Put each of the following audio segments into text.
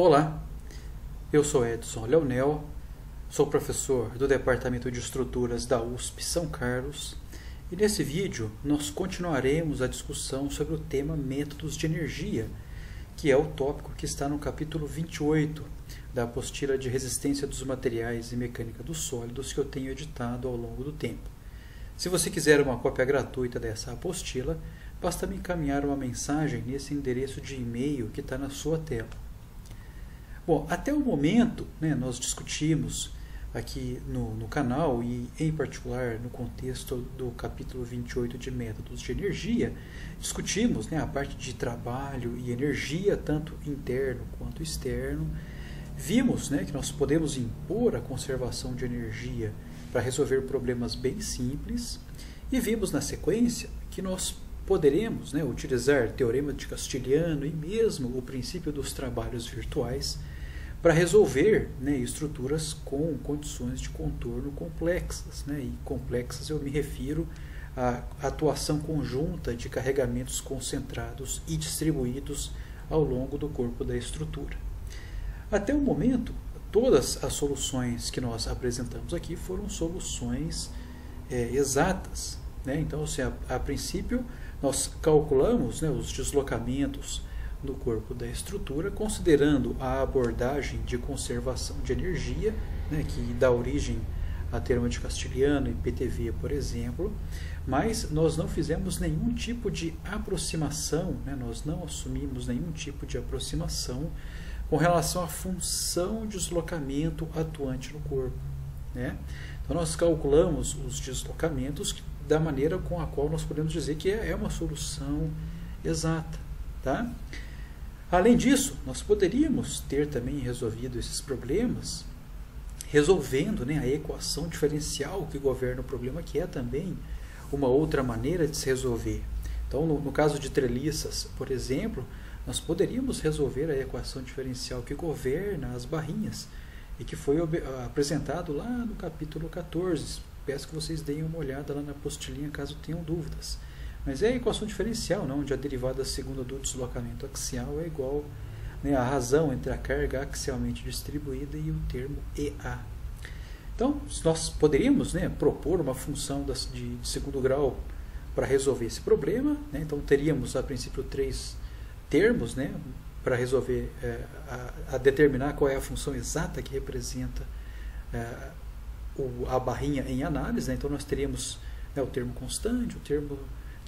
Olá, eu sou Edson Leonel, sou professor do Departamento de Estruturas da USP São Carlos e nesse vídeo nós continuaremos a discussão sobre o tema métodos de energia, que é o tópico que está no capítulo 28 da apostila de resistência dos materiais e mecânica dos sólidos que eu tenho editado ao longo do tempo. Se você quiser uma cópia gratuita dessa apostila, basta me encaminhar uma mensagem nesse endereço de e-mail que está na sua tela. Bom, até o momento, né, nós discutimos aqui no, no canal e, em particular, no contexto do capítulo 28 de métodos de energia, discutimos né, a parte de trabalho e energia, tanto interno quanto externo. Vimos né, que nós podemos impor a conservação de energia para resolver problemas bem simples, e vimos na sequência que nós poderemos né, utilizar teorema de Castiliano e mesmo o princípio dos trabalhos virtuais para resolver né, estruturas com condições de contorno complexas. Né, e complexas eu me refiro à atuação conjunta de carregamentos concentrados e distribuídos ao longo do corpo da estrutura. Até o momento, todas as soluções que nós apresentamos aqui foram soluções é, exatas. Né? Então, assim, a, a, princípio, nós calculamos né, os deslocamentos no corpo da estrutura, considerando a abordagem de conservação de energia, né, que dá origem a termo de Castiliano e PTV, por exemplo, mas nós não fizemos nenhum tipo de aproximação, né, nós não assumimos nenhum tipo de aproximação com relação à função de deslocamento atuante no corpo. Né? Então nós calculamos os deslocamentos da maneira com a qual nós podemos dizer que é, é uma solução exata. Tá? Além disso, nós poderíamos ter também resolvido esses problemas resolvendo né, a equação diferencial que governa o problema, que é também uma outra maneira de se resolver. Então, no, no caso de treliças, por exemplo, nós poderíamos resolver a equação diferencial que governa as barrinhas e que foi apresentado lá no capítulo 14. Peço que vocês deem uma olhada lá na apostilinha caso tenham dúvidas. Mas é a equação diferencial, não? onde a derivada segunda do deslocamento axial é igual né, à razão entre a carga axialmente distribuída e o termo EA. Então, nós poderíamos né, propor uma função de, segundo grau para resolver esse problema. Né? Então, teríamos a princípio três termos né, para resolver, é, a, a, determinar qual é a função exata que representa é, o, a barrinha em análise. Né? Então, nós teríamos né, o termo constante, o termo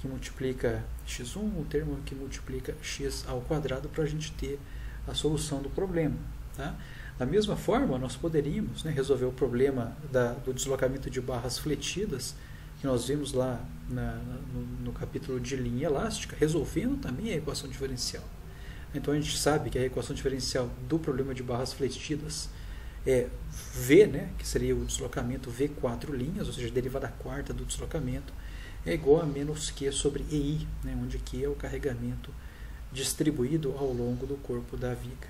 que multiplica x1, o termo que multiplica x ao quadrado para a gente ter a solução do problema. Tá? Da mesma forma, nós poderíamos né, resolver o problema da, do deslocamento de barras fletidas, que nós vimos lá na, no, no, capítulo de linha elástica, resolvendo também a equação diferencial. Então a gente sabe que a equação diferencial do problema de barras fletidas é V, né, que seria o deslocamento V4 linhas, ou seja, derivada quarta do deslocamento, é igual a menos Q sobre EI, né, onde Q é o carregamento distribuído ao longo do corpo da viga.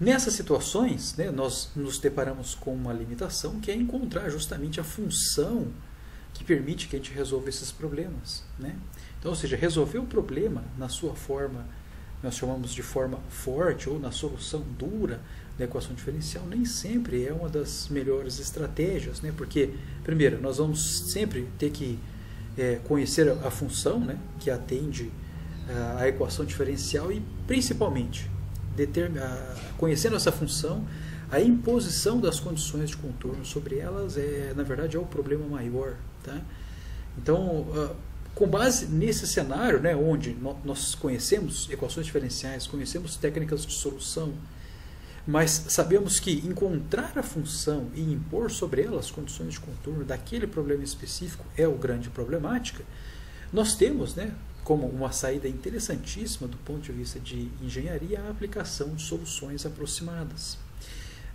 Nessas situações, né, nós nos deparamos com uma limitação que é encontrar justamente a função que permite que a gente resolva esses problemas. Né? Então, ou seja, resolver o problema na sua forma, nós chamamos de forma forte ou na solução dura da equação diferencial, nem sempre é uma das melhores estratégias, né? porque, primeiro, nós vamos sempre ter que é, conhecer a, função né, que atende a, a equação diferencial e, principalmente, determinar, conhecendo essa função, a imposição das condições de contorno sobre elas é, na verdade, é o problema maior. Tá? Então, uh, com base nesse cenário, né, onde nós conhecemos equações diferenciais, conhecemos técnicas de solução, mas sabemos que encontrar a função e impor sobre ela as condições de contorno daquele problema específico é o grande problemática, nós temos, né, como uma saída interessantíssima do ponto de vista de engenharia a aplicação de soluções aproximadas.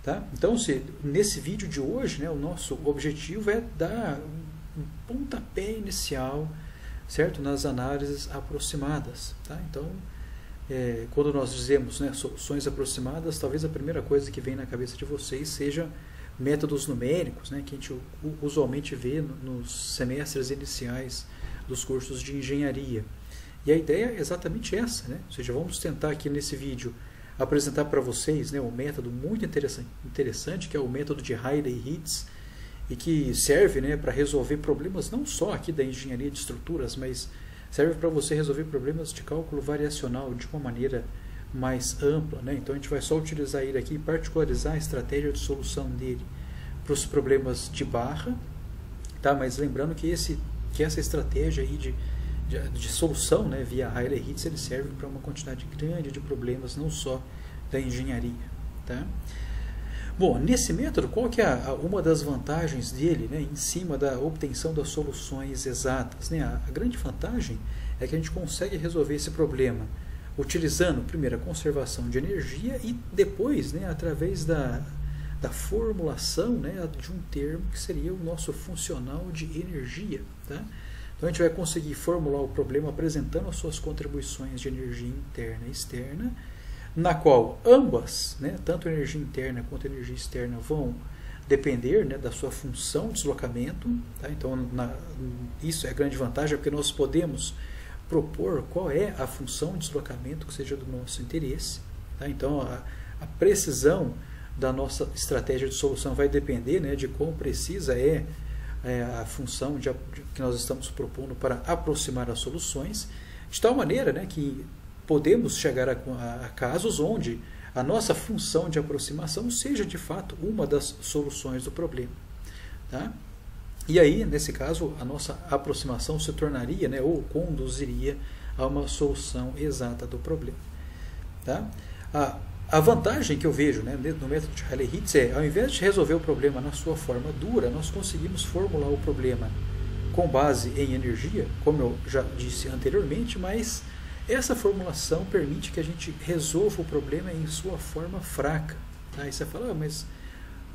Tá? Então, se, nesse vídeo de hoje, né, o nosso objetivo é dar um pontapé inicial certo? nas análises aproximadas. Tá? Então, é, quando nós dizemos né, soluções aproximadas, talvez a primeira coisa que vem na cabeça de vocês seja métodos numéricos, né, que a gente usualmente vê nos semestres iniciais dos cursos de engenharia. E a ideia é exatamente essa, né? ou seja, vamos tentar aqui nesse vídeo apresentar para vocês né, um método muito interessante, interessante, que é o método de Riley-Hitz, e que serve né, para resolver problemas não só aqui da engenharia de estruturas, mas serve para você resolver problemas de cálculo variacional de uma maneira mais ampla. Né? Então a gente vai só utilizar ele aqui e particularizar a estratégia de solução dele para os problemas de barra, tá? mas lembrando que, esse, que essa estratégia aí de, de, de solução né, via Riley-Hitz ele serve para uma quantidade grande de problemas, não só da engenharia. Tá? Bom, nesse método, qual que é a, uma das vantagens dele né, em cima da obtenção das soluções exatas? Né? A, a, grande vantagem é que a gente consegue resolver esse problema utilizando, primeiro, a conservação de energia e depois, né, através da, da formulação né, de um termo que seria o nosso funcional de energia. Tá? Então a gente vai conseguir formular o problema apresentando as suas contribuições de energia interna e externa na qual ambas, né, tanto energia interna quanto energia externa, vão depender né, da sua função de deslocamento. Tá? Então, na, isso é grande vantagem, porque nós podemos propor qual é a função de deslocamento que seja do nosso interesse. Tá? Então, a, a, precisão da nossa estratégia de solução vai depender né, de quão precisa é, é a função de, de, que nós estamos propondo para aproximar as soluções, de tal maneira né, que podemos chegar a, a, a casos onde a nossa função de aproximação seja de fato uma das soluções do problema. Tá? E aí, nesse caso, a nossa aproximação se tornaria, né, ou conduziria a uma solução exata do problema. Tá? A, a vantagem que eu vejo né, no método de Rayleigh-Hitz é, ao invés de resolver o problema na sua forma dura, nós conseguimos formular o problema com base em energia, como eu já disse anteriormente, mas essa formulação permite que a gente resolva o problema em sua forma fraca. Tá? Aí você fala, ah, mas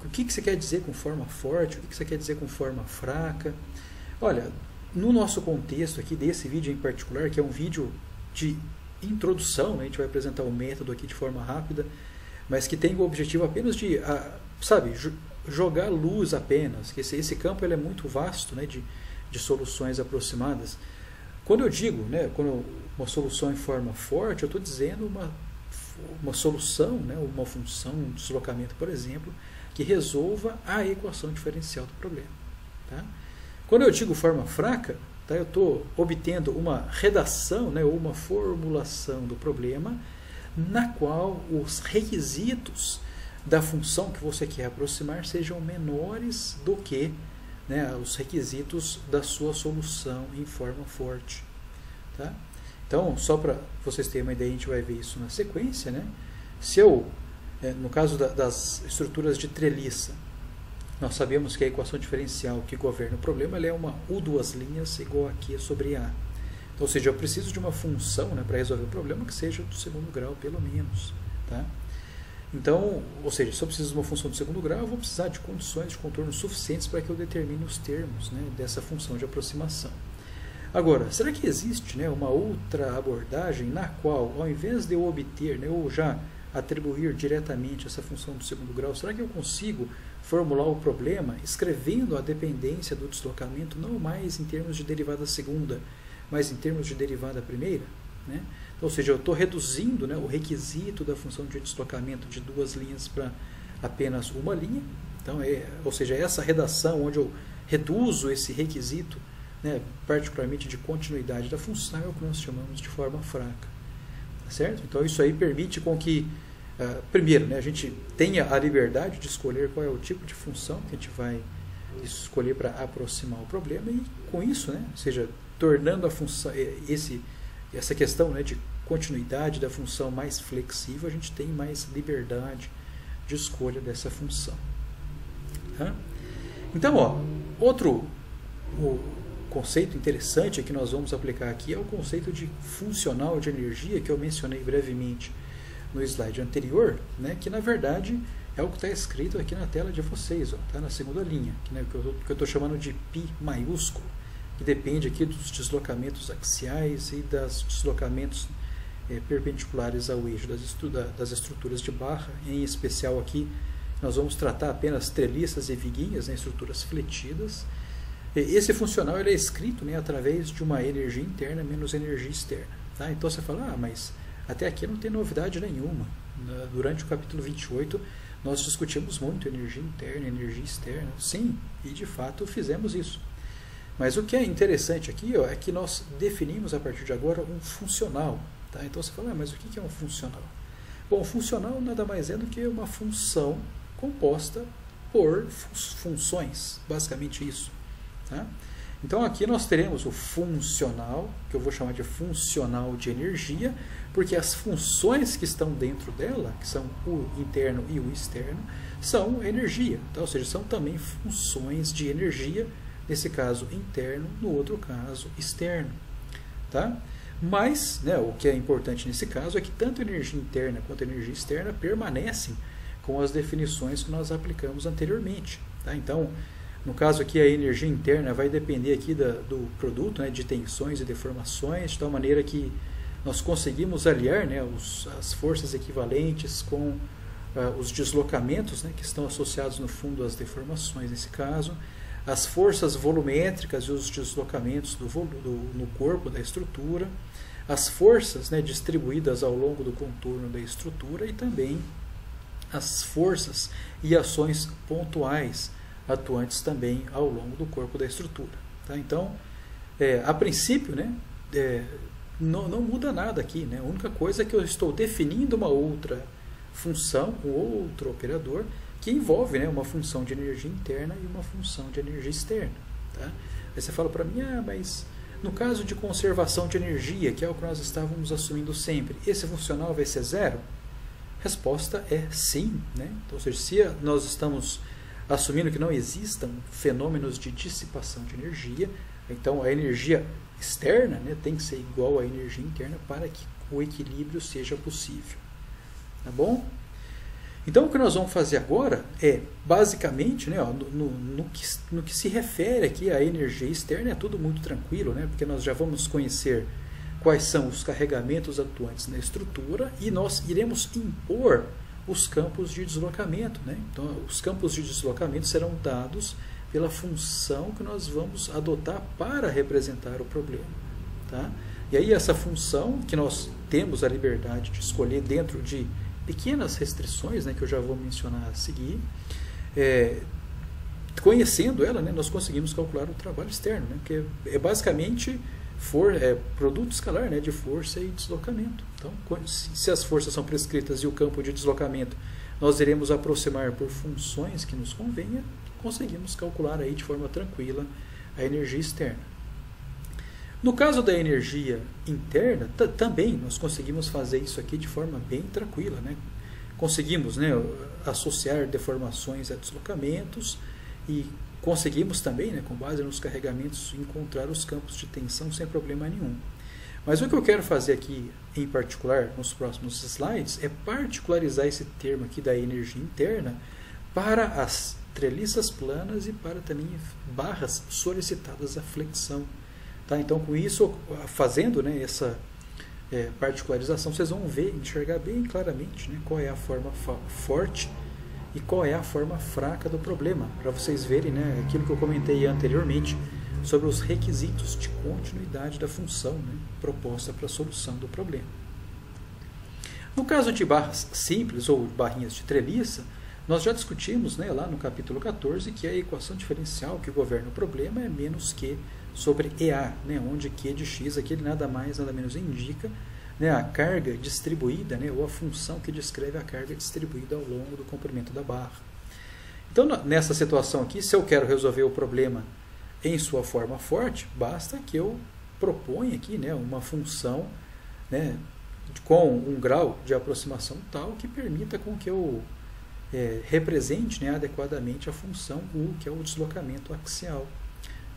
o que, que você quer dizer com forma forte? O que, que você quer dizer com forma fraca? Olha, no nosso contexto aqui desse vídeo em particular, que é um vídeo de introdução, né? a gente vai apresentar o método aqui de forma rápida, mas que tem o objetivo apenas de, ah, sabe, jogar luz apenas, que esse, esse campo ele é muito vasto né? de, de soluções aproximadas. Quando eu digo, né, quando uma solução em forma forte, eu estou dizendo uma, uma solução, né, uma função, um deslocamento, por exemplo, que resolva a equação diferencial do problema. Tá? Quando eu digo forma fraca, tá, eu estou obtendo uma redação né, ou uma formulação do problema na qual os requisitos da função que você quer aproximar sejam menores do que né, os requisitos da sua solução em forma forte. Tá? Então, só para vocês terem uma ideia, a gente vai ver isso na sequência. Né? Se eu, é, no caso da, das estruturas de treliça, nós sabemos que a equação diferencial que governa o problema é uma U duas linhas igual a Q sobre A. Então, ou seja, eu preciso de uma função né, para resolver o problema que seja do segundo grau, pelo menos. Tá? Então, ou seja, se eu preciso de uma função de segundo grau, eu vou precisar de condições de contorno suficientes para que eu determine os termos né, dessa função de aproximação. Agora, será que existe né, uma outra abordagem na qual, ao invés de eu obter, né, ou já atribuir diretamente essa função do segundo grau, será que eu consigo formular o problema escrevendo a dependência do deslocamento não mais em termos de derivada segunda, mas em termos de derivada primeira? Né? Ou seja, eu estou reduzindo né, o requisito da função de deslocamento de duas linhas para apenas uma linha. Então, é, ou seja, essa redação onde eu reduzo esse requisito, né, particularmente de continuidade da função, é o que nós chamamos de forma fraca. Tá certo? Então, isso aí permite com que, uh, primeiro, né, a gente tenha a liberdade de escolher qual é o tipo de função que a gente vai escolher para aproximar o problema e, com isso, né, ou seja, tornando a função, esse essa questão né, de continuidade da função mais flexível, a gente tem mais liberdade de escolha dessa função. Tá? Então, ó, outro conceito interessante que nós vamos aplicar aqui é o conceito de funcional de energia que eu mencionei brevemente no slide anterior, né, que na verdade é o que está escrito aqui na tela de vocês, está na segunda linha, que, né, que eu estou chamando de π maiúsculo que depende aqui dos deslocamentos axiais e dos deslocamentos é, perpendiculares ao eixo das, das, estruturas de barra, em especial aqui nós vamos tratar apenas treliças e viguinhas, né, estruturas fletidas. Esse funcional ele é escrito né, através de uma energia interna menos energia externa. Tá? Então você fala, ah, mas até aqui não tem novidade nenhuma. Durante o capítulo 28, nós discutimos muito energia interna, energia externa. Sim, e de fato fizemos isso. Mas o que é interessante aqui ó, é que nós definimos a partir de agora um funcional. Tá? Então você fala, ah, mas o que é um funcional? Bom, funcional nada mais é do que uma função composta por funções, basicamente isso. Tá? Então aqui nós teremos o funcional, que eu vou chamar de funcional de energia, porque as funções que estão dentro dela, que são o interno e o externo, são energia, tá? ou seja, são também funções de energia, nesse caso interno, no outro caso externo. Tá? Mas né, o que é importante nesse caso é que tanto energia interna quanto energia externa permanecem com as definições que nós aplicamos anteriormente. Tá? Então, no caso aqui, a energia interna vai depender aqui da, do produto, né, de tensões e deformações, de tal maneira que nós conseguimos aliar né, os, as forças equivalentes com uh, os deslocamentos né, que estão associados no fundo às deformações, nesse caso, as forças volumétricas e os deslocamentos do, do, no corpo da estrutura, as forças né, distribuídas ao longo do contorno da estrutura e também as forças e ações pontuais atuantes também ao longo do corpo da estrutura. Tá? Então, é, a princípio, né, é, não, não, muda nada aqui. Né? A única coisa é que eu estou definindo uma outra função, um outro operador, que envolve né, uma função de energia interna e uma função de energia externa. Tá? Aí você fala para mim, ah, mas no caso de conservação de energia, que é o que nós estávamos assumindo sempre, esse funcional vai ser zero? Resposta é sim. Né? Então, ou seja, se nós estamos assumindo que não existam fenômenos de dissipação de energia, então a energia externa né, tem que ser igual à energia interna para que o equilíbrio seja possível. Tá bom? Então o que nós vamos fazer agora é, basicamente, né, ó, no, no, no, que, no que se refere aqui à energia externa, é tudo muito tranquilo, né, porque nós já vamos conhecer quais são os carregamentos atuantes na estrutura e nós iremos impor os campos de deslocamento. Né? Então, os campos de deslocamento serão dados pela função que nós vamos adotar para representar o problema. Tá? E aí, essa função que nós temos a liberdade de escolher dentro de pequenas restrições, né, que eu já vou mencionar a seguir, é, conhecendo ela, né, nós conseguimos calcular o trabalho externo, né, que é, é basicamente for, é, produto escalar né, de força e deslocamento. Então, se as forças são prescritas e o campo de deslocamento nós iremos aproximar por funções que nos convenha, conseguimos calcular aí de forma tranquila a energia externa. No caso da energia interna, também nós conseguimos fazer isso aqui de forma bem tranquila. Né? Conseguimos né, associar deformações a deslocamentos e conseguimos também, né, com base nos carregamentos, encontrar os campos de tensão sem problema nenhum. Mas o que eu quero fazer aqui, em particular, nos próximos slides, é particularizar esse termo aqui da energia interna para as treliças planas e para também barras solicitadas à flexão. Tá? Então, com isso, fazendo né, essa é, particularização, vocês vão ver, enxergar bem claramente né, qual é a forma forte e qual é a forma fraca do problema, para vocês verem né, aquilo que eu comentei anteriormente sobre os requisitos de continuidade da função né, proposta para a solução do problema. No caso de barras simples ou barrinhas de treliça, nós já discutimos né, lá no capítulo 14 que a equação diferencial que governa o problema é menos que sobre EA, né, onde Q de x aqui nada mais nada menos indica né, a carga distribuída, né, ou a função que descreve a carga distribuída ao longo do comprimento da barra. Então, nessa situação aqui, se eu quero resolver o problema em sua forma forte, basta que eu proponha aqui né, uma função né, com um grau de aproximação tal que permita com que eu é, represente né, adequadamente a função U, que é o deslocamento axial.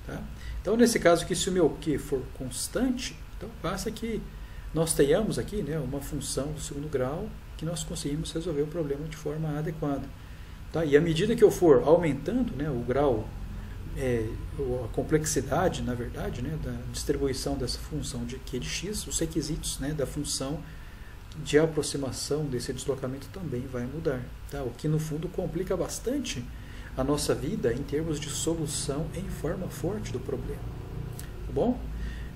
Tá? Então, nesse caso aqui, se o meu Q for constante, então basta que nós tenhamos aqui né, uma função do segundo grau que nós conseguimos resolver o problema de forma adequada. Tá? E à medida que eu for aumentando né, o grau, é, a complexidade, na verdade, né, da distribuição dessa função de Q de x, os requisitos né, da função de aproximação desse deslocamento também vai mudar. Tá? O que, no fundo, complica bastante a nossa vida em termos de solução em forma forte do problema. Tá bom?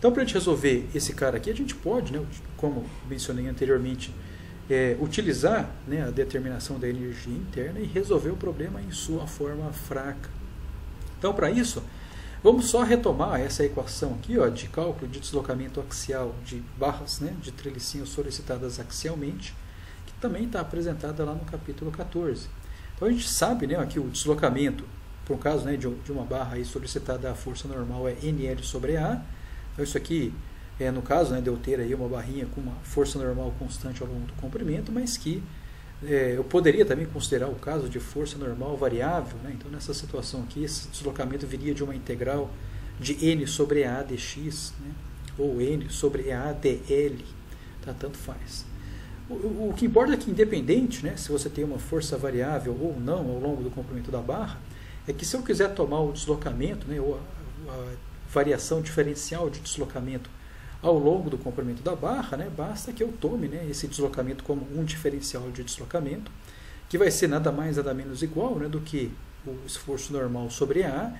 Então, para a gente resolver esse cara aqui, a gente pode, né, como mencionei anteriormente, é, utilizar né, a determinação da energia interna e resolver o problema em sua forma fraca. Então, para isso, vamos só retomar essa equação aqui ó, de cálculo de deslocamento axial de barras né, de trelicinhos solicitadas axialmente, que também está apresentada lá no capítulo 14. Então, a gente sabe né, que o deslocamento, por um caso né, de, uma barra aí solicitada a força normal é NL sobre A. Então, isso aqui é, no caso né, de eu ter aí uma barrinha com uma força normal constante ao longo do comprimento, mas que é, eu poderia também considerar o caso de força normal variável. Né? Então, nessa situação aqui, esse deslocamento viria de uma integral de n sobre A dx, né? ou n sobre A dl, tá? tanto faz. O, o, que importa é que, independente né, se você tem uma força variável ou não ao longo do comprimento da barra, é que se eu quiser tomar o deslocamento, né, ou a, a variação diferencial de deslocamento ao longo do comprimento da barra, né, basta que eu tome né, esse deslocamento como um diferencial de deslocamento, que vai ser nada mais nada menos igual né, do que o esforço normal sobre A,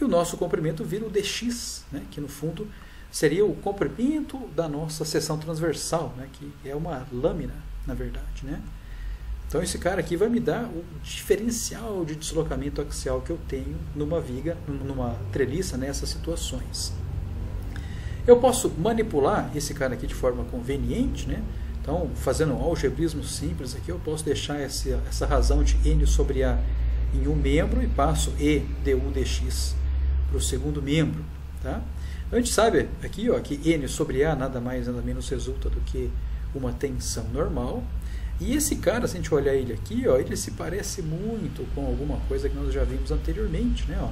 e o nosso comprimento vira o dx, né, que no fundo seria o comprimento da nossa seção transversal, né, que é uma lâmina, na verdade. Né? Então esse cara aqui vai me dar o diferencial de deslocamento axial que eu tenho numa viga, numa treliça nessas situações. Eu posso manipular esse cara aqui de forma conveniente, né? Então, fazendo um algebrismo simples aqui, eu posso deixar essa, essa razão de n sobre a em um membro e passo e du dx para o segundo membro. Tá? A gente sabe aqui ó, que n sobre a nada mais nada menos resulta do que uma tensão normal. E esse cara, se a gente olhar ele aqui, ó, ele se parece muito com alguma coisa que nós já vimos anteriormente. Né, ó.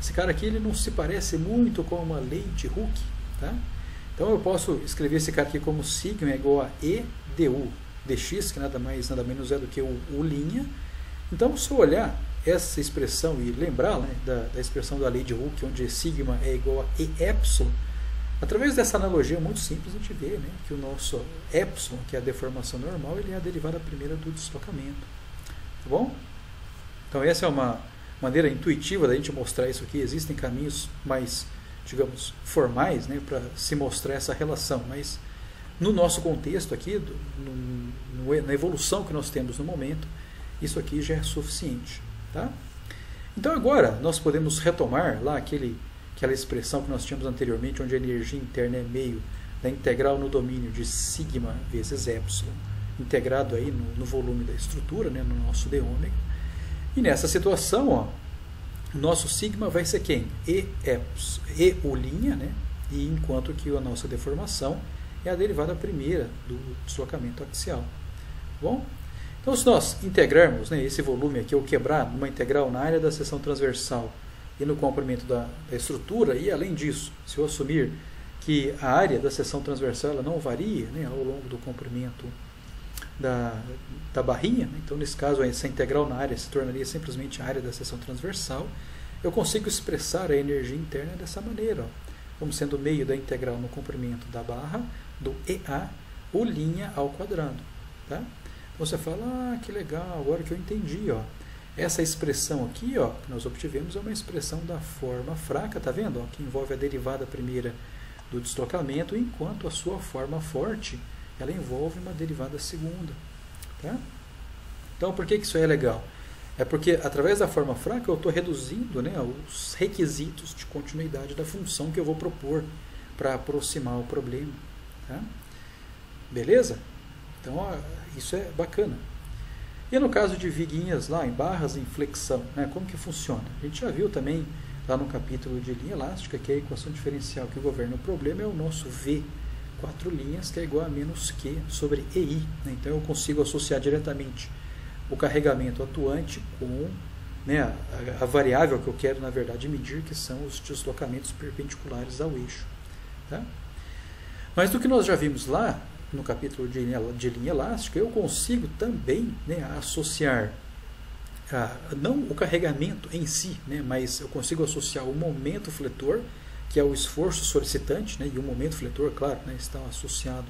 Esse cara aqui ele não se parece muito com uma lei de Hooke. Tá? Então eu posso escrever esse cara aqui como sigma é igual a E du dx, que nada mais nada menos é do que o U'. Então, se eu olhar essa expressão e lembrar né, da, da, expressão da lei de Hooke, onde sigma é igual a E epsilon, através dessa analogia muito simples a gente vê né, que o nosso epsilon, que é a deformação normal, ele é a derivada primeira do deslocamento. Tá bom? Então essa é uma maneira intuitiva da gente mostrar isso aqui. Existem caminhos mais digamos, formais né, para se mostrar essa relação, mas no nosso contexto aqui, do, no, no, na evolução que nós temos no momento, isso aqui já é suficiente. Tá? Então agora nós podemos retomar lá aquele, aquela expressão que nós tínhamos anteriormente, onde a energia interna é meio da integral no domínio de sigma vezes epsilon, integrado aí no, no volume da estrutura, né, no nosso d ômega. E nessa situação, ó, nosso sigma vai ser quem? E, epsilon, e o linha, né? e enquanto que a nossa deformação é a derivada primeira do deslocamento axial. Bom? Então, se nós integrarmos né, esse volume aqui, ou quebrar uma integral na área da seção transversal e no comprimento da, da, estrutura, e além disso, se eu assumir que a área da seção transversal não varia né, ao longo do comprimento da, da barrinha, né? então nesse caso essa integral na área se tornaria simplesmente a área da seção transversal, eu consigo expressar a energia interna dessa maneira, ó, como sendo o meio da integral no comprimento da barra do EA, o linha ao quadrado. Tá? Você fala, ah, que legal, agora que eu entendi. Ó. Essa expressão aqui ó, que nós obtivemos é uma expressão da forma fraca, tá vendo? Ó, que envolve a derivada primeira do deslocamento, enquanto a sua forma forte ela envolve uma derivada segunda. Tá? Então, por que, que isso é legal? É porque, através da forma fraca, eu estou reduzindo né, os requisitos de continuidade da função que eu vou propor para aproximar o problema. Tá? Beleza? Então, ó, isso é bacana. E no caso de viguinhas lá em barras em flexão, né, como que funciona? A gente já viu também lá no capítulo de linha elástica que a equação diferencial que governa o problema é o nosso V quatro linhas, que é igual a menos Q sobre EI. Né? Então eu consigo associar diretamente o carregamento atuante com né, a, a, variável que eu quero, na verdade, medir, que são os deslocamentos perpendiculares ao eixo. Tá? Mas do que nós já vimos lá, no capítulo de linha, de linha elástica, eu consigo também né, associar não o carregamento em si, né, mas eu consigo associar o momento fletor que é o esforço solicitante, né, e o momento fletor, claro, né, está associado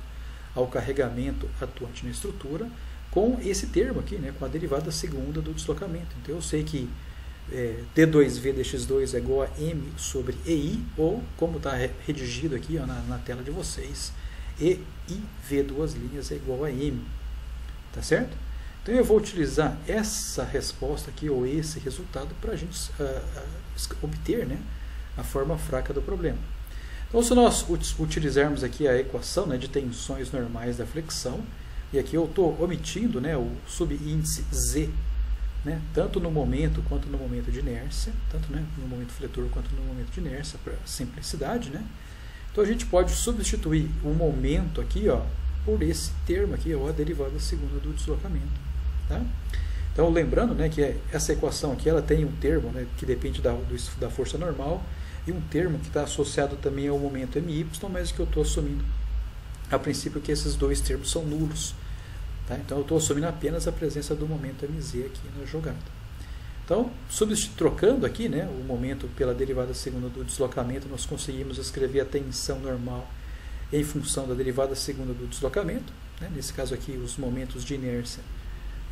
ao carregamento atuante na estrutura, com esse termo aqui, né, com a derivada segunda do deslocamento. Então eu sei que é, D2V dx2 é igual a M sobre EI, ou como está redigido aqui ó, na, na, tela de vocês, EIV duas linhas é igual a M. Tá certo? Então eu vou utilizar essa resposta aqui ou esse resultado para a gente uh, obter né, a forma fraca do problema. Então se nós utilizarmos aqui a equação né, de tensões normais da flexão, e aqui eu estou omitindo né, o subíndice Z, né, tanto no momento quanto no momento de inércia, tanto né, no momento fletor quanto no momento de inércia, para simplicidade. Né? Então a gente pode substituir o momento aqui ó, por esse termo aqui, ó, a derivada segunda do deslocamento. Tá? Então lembrando né, que essa equação aqui ela tem um termo né, que depende da, do, da força normal e um termo que está associado também ao momento MY, mas que eu estou assumindo a princípio que esses dois termos são nulos. Tá? Então eu estou assumindo apenas a presença do momento mz aqui na jogada. Então, trocando aqui né, o momento pela derivada segunda do deslocamento, nós conseguimos escrever a tensão normal em função da derivada segunda do deslocamento. Né? Nesse caso aqui, os momentos de inércia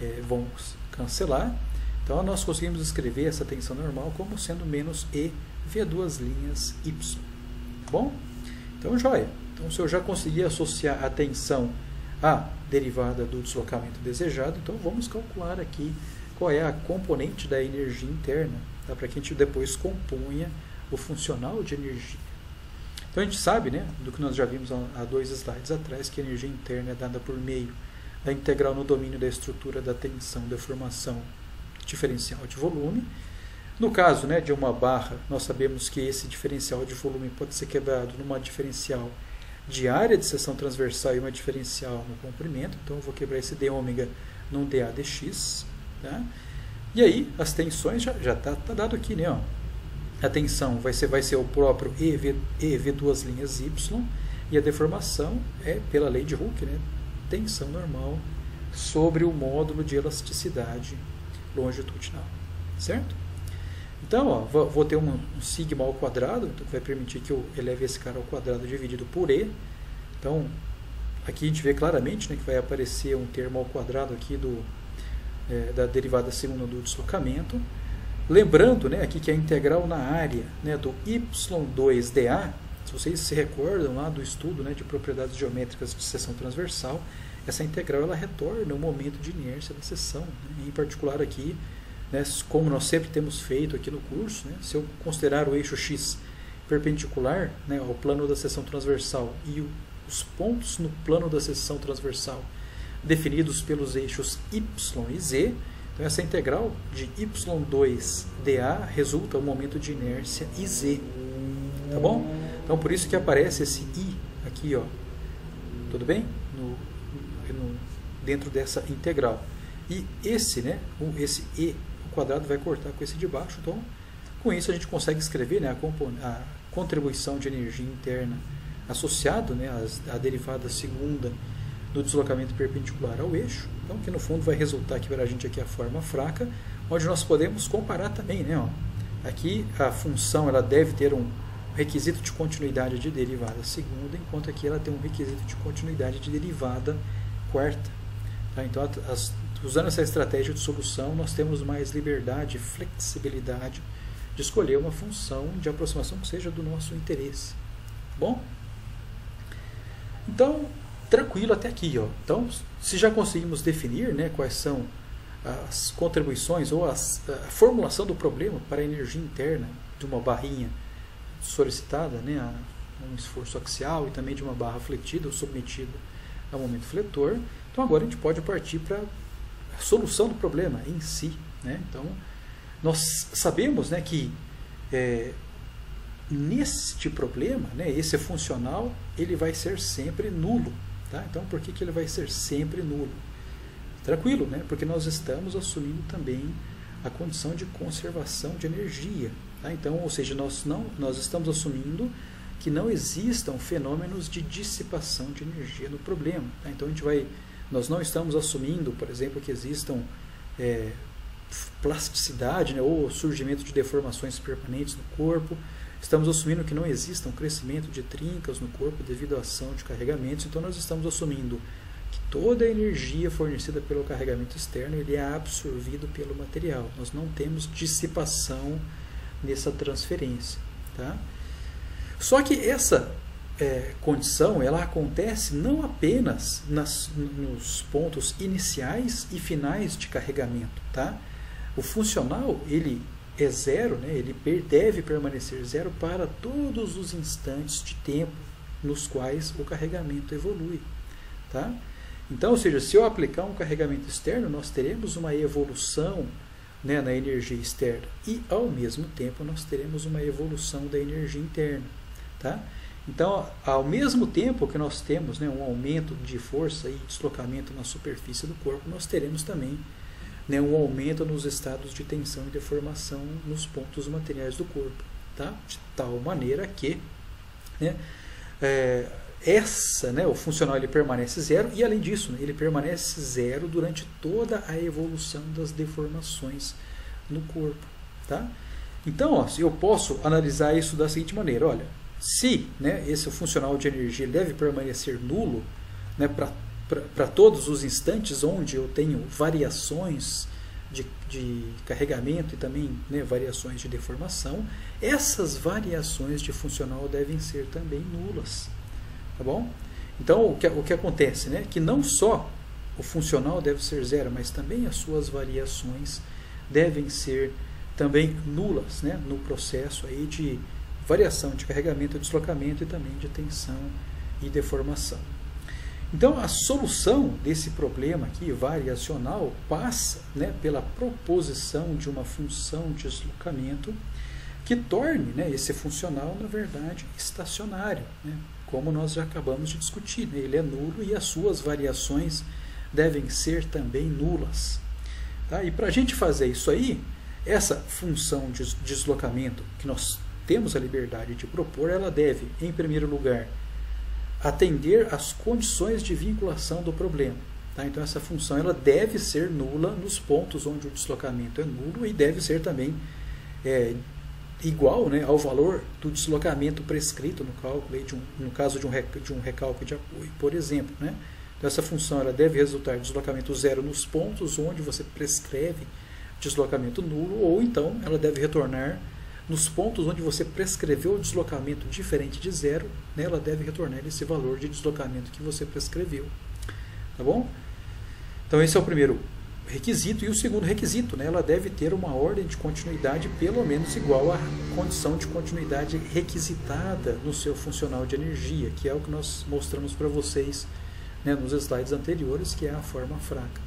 é, vão cancelar. Então, nós conseguimos escrever essa tensão normal como sendo menos E via duas linhas Y. Tá bom? Então, joia. Então, se eu já consegui associar a tensão a derivada do deslocamento desejado. Então vamos calcular aqui qual é a componente da energia interna, tá? para que a gente depois componha o funcional de energia. Então a gente sabe, né, do que nós já vimos há dois slides atrás, que a energia interna é dada por meio da integral no domínio da estrutura da tensão, da formação diferencial de volume. No caso né, de uma barra, nós sabemos que esse diferencial de volume pode ser quebrado numa diferencial de área de seção transversal e uma diferencial no comprimento. Então, eu vou quebrar esse d ômega num dA dx. Tá? E aí, as tensões já está tá dado aqui, né? Ó. A tensão vai ser, vai ser o próprio EV, EV duas linhas Y e a deformação é pela lei de Hooke, né? Tensão normal sobre o módulo de elasticidade longitudinal, certo? Então, ó, vou ter um, um sigma ao quadrado, então, que vai permitir que eu eleve esse cara ao quadrado dividido por e. Então, aqui a gente vê claramente né, que vai aparecer um termo ao quadrado aqui do, é, da derivada segunda do deslocamento. Lembrando né, aqui que a integral na área né, do y2dA, se vocês se recordam lá do estudo né, de propriedades geométricas de seção transversal, essa integral ela retorna o momento de inércia da seção. Né, em particular aqui, né, como nós sempre temos feito aqui no curso, né, se eu considerar o eixo x perpendicular né, ao plano da seção transversal e os pontos no plano da seção transversal definidos pelos eixos y e z, então essa integral de y2dA resulta o momento de inércia iz. Tá bom? Então por isso que aparece esse i aqui, ó. Tudo bem? No, no, dentro dessa integral. E esse, né, esse e quadrado vai cortar com esse de baixo. Então, com isso a gente consegue escrever né, a, a contribuição de energia interna associado né, à, derivada segunda do deslocamento perpendicular ao eixo. Então, que no fundo vai resultar aqui para a gente aqui a forma fraca, onde nós podemos comparar também. Né, ó, aqui a função ela deve ter um requisito de continuidade de derivada segunda, enquanto aqui ela tem um requisito de continuidade de derivada quarta. Tá? Então, as, usando essa estratégia de solução, nós temos mais liberdade, flexibilidade de escolher uma função de aproximação que seja do nosso interesse. Bom? Então, tranquilo até aqui. Ó. Então, se já conseguimos definir né, quais são as contribuições ou as, a formulação do problema para a energia interna de uma barrinha solicitada né, a um esforço axial e também de uma barra fletida ou submetida ao momento fletor, então agora a gente pode partir para a solução do problema em si. Né? Então, nós sabemos né, que é, neste problema, né, esse funcional, ele vai ser sempre nulo. Tá? Então, por que, que ele vai ser sempre nulo? Tranquilo, né? porque nós estamos assumindo também a condição de conservação de energia. Tá? Então, ou seja, nós, não, nós estamos assumindo que não existam fenômenos de dissipação de energia no problema. Tá? Então, a gente vai nós não estamos assumindo, por exemplo, que existam é, plasticidade né, ou surgimento de deformações permanentes no corpo. Estamos assumindo que não exista um crescimento de trincas no corpo devido à ação de carregamentos. Então, nós estamos assumindo que toda a energia fornecida pelo carregamento externo ele é absorvido pelo material. Nós não temos dissipação nessa transferência. Tá? Só que essa é, condição ela acontece não apenas nas, nos pontos iniciais e finais de carregamento, tá? O funcional ele é zero, né? Ele deve permanecer zero para todos os instantes de tempo nos quais o carregamento evolui, tá? Então, ou seja, se eu aplicar um carregamento externo, nós teremos uma evolução né, na energia externa e, ao mesmo tempo, nós teremos uma evolução da energia interna, tá? Então, ao mesmo tempo que nós temos né, um aumento de força e deslocamento na superfície do corpo, nós teremos também né, um aumento nos estados de tensão e deformação nos pontos materiais do corpo. Tá? De tal maneira que né, é, essa, né, o funcional ele permanece zero e além disso né, ele permanece zero durante toda a evolução das deformações no corpo. Tá? Então, ó, eu posso analisar isso da seguinte maneira: olha, se né, esse funcional de energia deve permanecer nulo né, para todos os instantes onde eu tenho variações de, de carregamento e também né, variações de deformação, essas variações de funcional devem ser também nulas. Tá bom? Então, o que, o que acontece? Né, que não só o funcional deve ser zero, mas também as suas variações devem ser também nulas né, no processo aí de variação de carregamento, deslocamento e também de tensão e deformação. Então, a solução desse problema aqui, variacional, passa né, pela proposição de uma função de deslocamento que torne né, esse funcional, na verdade, estacionário, né, como nós já acabamos de discutir. Né, ele é nulo e as suas variações devem ser também nulas. Tá? E para a gente fazer isso aí, essa função de deslocamento que nós temos a liberdade de propor, ela deve, em primeiro lugar, atender às condições de vinculação do problema. Tá? Então, essa função ela deve ser nula nos pontos onde o deslocamento é nulo e deve ser também é, igual né, ao valor do deslocamento prescrito no cálculo, de um, no caso de um, de um recálculo de apoio, por exemplo. Né? Então, essa função ela deve resultar em deslocamento zero nos pontos onde você prescreve deslocamento nulo, ou então ela deve retornar nos pontos onde você prescreveu o deslocamento diferente de zero, né, ela deve retornar esse valor de deslocamento que você prescreveu. Tá bom? Então esse é o primeiro requisito. E o segundo requisito, né, ela deve ter uma ordem de continuidade pelo menos igual à condição de continuidade requisitada no seu funcional de energia, que é o que nós mostramos para vocês né, nos slides anteriores, que é a forma fraca.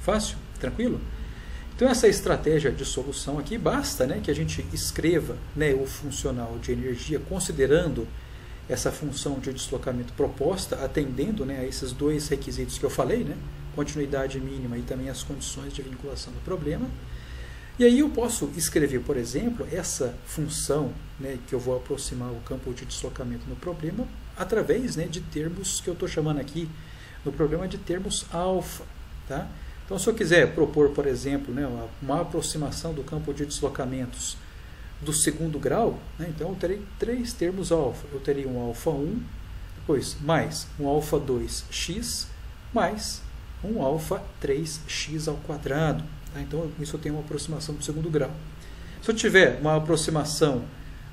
Fácil? Tranquilo? Então essa estratégia de solução aqui basta né, que a gente escreva né, o funcional de energia considerando essa função de deslocamento proposta, atendendo né, a esses dois requisitos que eu falei, né, continuidade mínima e também as condições de vinculação do problema. E aí eu posso escrever, por exemplo, essa função né, que eu vou aproximar o campo de deslocamento no problema através né, de termos que eu estou chamando aqui no problema de termos alfa. Tá? Então, se eu quiser propor, por exemplo, né, uma, aproximação do campo de deslocamentos do segundo grau, né, então eu terei três termos alfa. Eu teria um alfa 1, depois mais um alfa 2x, mais um alfa 3x ao quadrado. Tá? Então, isso eu tenho uma aproximação do segundo grau. Se eu tiver uma aproximação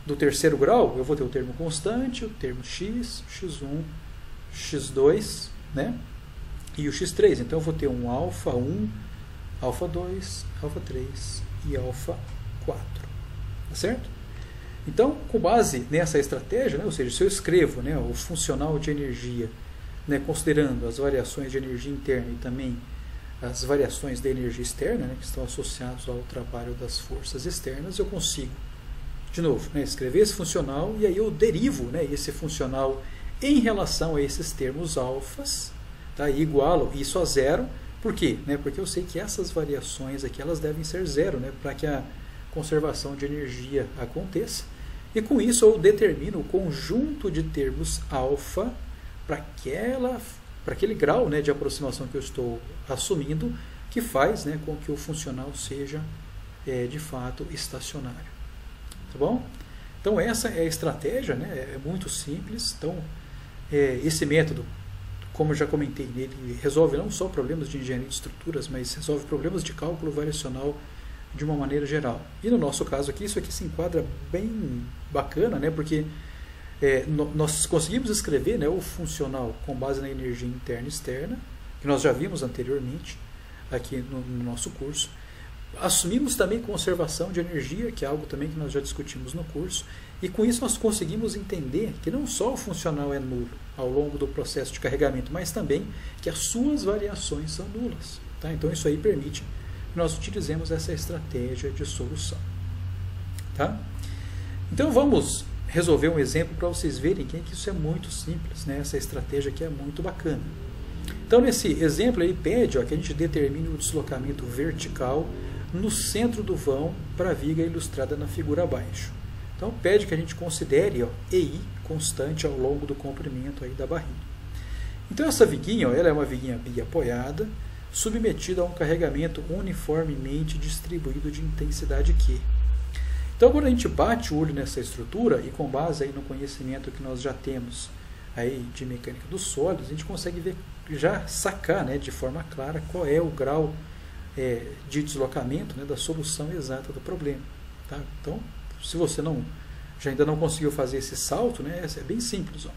do terceiro grau, eu vou ter o termo constante, o termo x, x1, x2, né? E o x3. Então eu vou ter um alfa 1, alfa 2, alfa 3 e alfa 4. Tá certo? Então, com base nessa estratégia, né, ou seja, se eu escrevo né, o funcional de energia, né, considerando as variações de energia interna e também as variações da energia externa, né, que estão associadas ao trabalho das forças externas, eu consigo, de novo, né, escrever esse funcional e aí eu derivo né, esse funcional em relação a esses termos alfas tá? e igualo isso a zero. Por quê? Né? Porque eu sei que essas variações aqui elas devem ser zero né? para que a conservação de energia aconteça. E com isso eu determino o conjunto de termos alfa para aquela para aquele grau né, de aproximação que eu estou assumindo, que faz né, com que o funcional seja é, de fato estacionário. Tá bom? Então essa é a estratégia, né, é muito simples. Então é, esse método como já comentei, ele resolve não só problemas de engenharia de estruturas, mas resolve problemas de cálculo variacional de uma maneira geral. E no nosso caso aqui, isso aqui se enquadra bem bacana, né? porque é, no, nós conseguimos escrever né, o funcional com base na energia interna e externa, que nós já vimos anteriormente aqui no, no nosso curso. Assumimos também conservação de energia, que é algo também que nós já discutimos no curso, e com isso nós conseguimos entender que não só o funcional é nulo ao longo do processo de carregamento, mas também que as suas variações são nulas. Tá? Então isso aí permite que nós utilizemos essa estratégia de solução. Tá? Então vamos resolver um exemplo para vocês verem que isso é muito simples, né? essa estratégia aqui é muito bacana. Então nesse exemplo ele pede ó, que a gente determine o deslocamento vertical no centro do vão para a viga ilustrada na figura abaixo. Então pede que a gente considere ó, EI constante ao longo do comprimento aí da barrinha. Então essa viguinha, ó, ela é uma viguinha apoiada, submetida a um carregamento uniformemente distribuído de intensidade Q. Então quando a gente bate o olho nessa estrutura e com base aí no conhecimento que nós já temos aí de mecânica dos sólidos, a gente consegue ver, já sacar né, de forma clara qual é o grau é, de deslocamento né, da solução exata do problema. Tá? Então se você não já ainda não conseguiu fazer esse salto, né, é bem simples. Ó.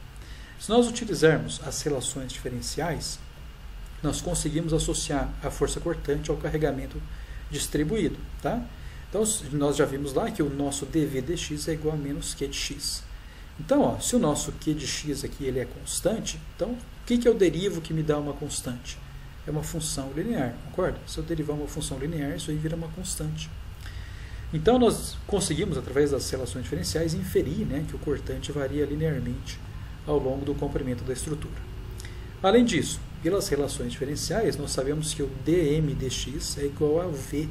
Se nós utilizarmos as relações diferenciais, nós conseguimos associar a força cortante ao carregamento distribuído. Tá? Então, nós já vimos lá que o nosso dv dx é igual a menos q de x. Então, ó, se o nosso q de x aqui ele é constante, então o que, que eu derivo que me dá uma constante? É uma função linear, concorda? Se eu derivar uma função linear, isso aí vira uma constante. Então nós conseguimos, através das relações diferenciais, inferir né, que o cortante varia linearmente ao longo do comprimento da estrutura. Além disso, pelas relações diferenciais, nós sabemos que o dm dx é igual a v.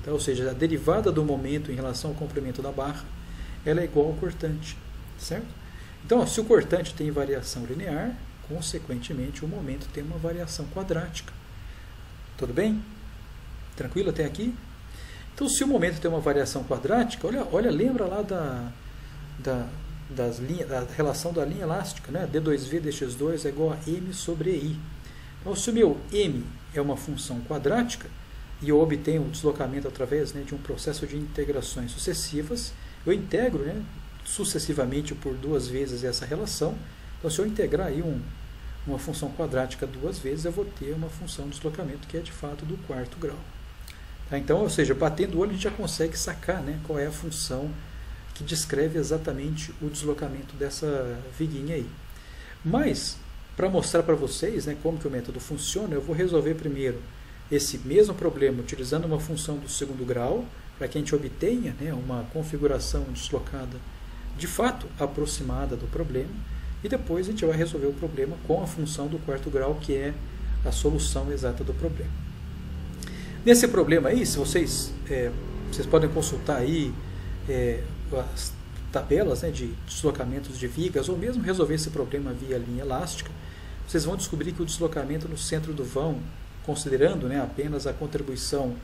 Então, ou seja, a derivada do momento em relação ao comprimento da barra ela é igual ao cortante. Certo? Então, se o cortante tem variação linear, consequentemente o momento tem uma variação quadrática. Tudo bem? Tranquilo até aqui? Então, se o momento tem uma variação quadrática, olha, olha lembra lá da, da, das linha, da relação da linha elástica, né? d2v dx2 é igual a m sobre i. Então, se o meu m é uma função quadrática e eu obtenho o deslocamento através né, de um processo de integrações sucessivas, eu integro né, sucessivamente por duas vezes essa relação. Então, se eu integrar aí um, uma função quadrática duas vezes, eu vou ter uma função de deslocamento que é de fato do quarto grau. Tá? Então, ou seja, batendo o olho a gente já consegue sacar né, qual é a função que descreve exatamente o deslocamento dessa viguinha aí. Mas, para mostrar para vocês né, como que o método funciona, eu vou resolver primeiro esse mesmo problema utilizando uma função do segundo grau, para que a gente obtenha né, uma configuração deslocada de fato aproximada do problema, e depois a gente vai resolver o problema com a função do quarto grau, que é a solução exata do problema. Nesse problema aí, se vocês, é, vocês podem consultar aí é, as tabelas né, de deslocamentos de vigas, ou mesmo resolver esse problema via linha elástica, vocês vão descobrir que o deslocamento no centro do vão, considerando né, apenas a contribuição